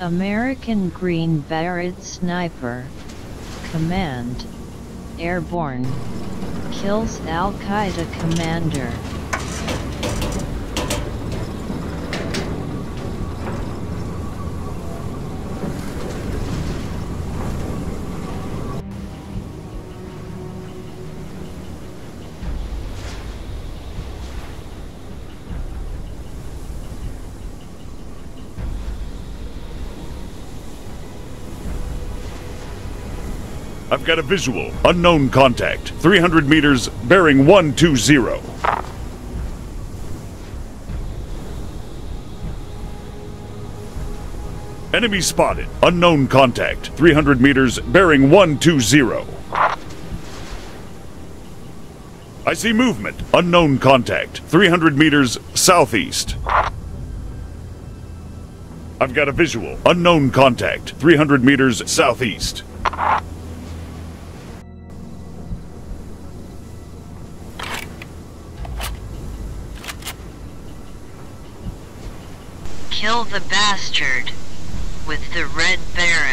American Green Beret Sniper. Command. Airborne. Kills Al-Qaeda commander. I've got a visual. Unknown contact. 300 meters, bearing 120. Enemy spotted. Unknown contact. 300 meters, bearing 120. I see movement. Unknown contact. 300 meters southeast. I've got a visual. Unknown contact. 300 meters southeast. Kill the bastard with the red beret.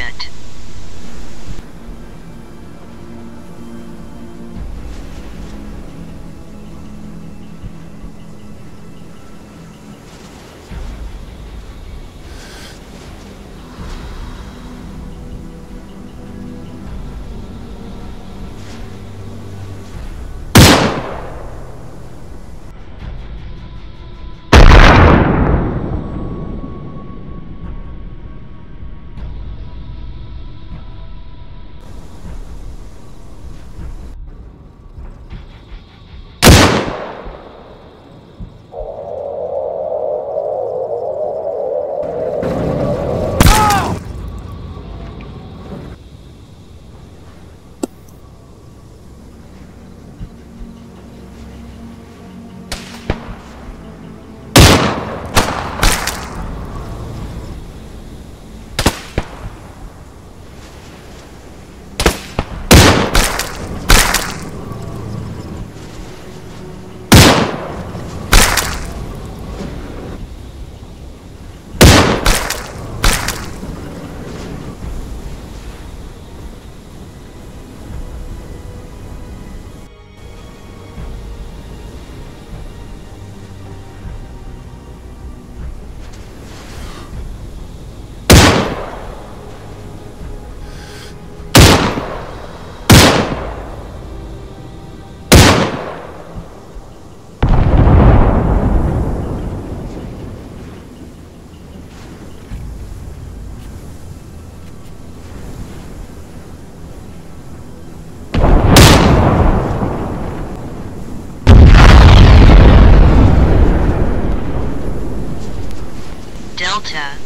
Delta,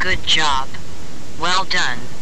good job. Well done.